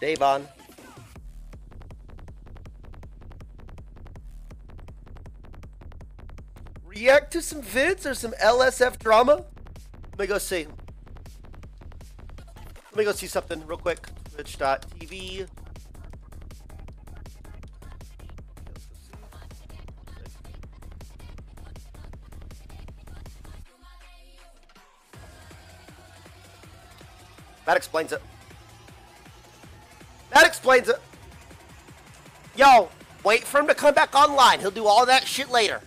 Dave on. React to some vids or some LSF drama? Let me go see. Let me go see something real quick. Twitch.tv. That explains it. That explains it. Yo, wait for him to come back online. He'll do all that shit later.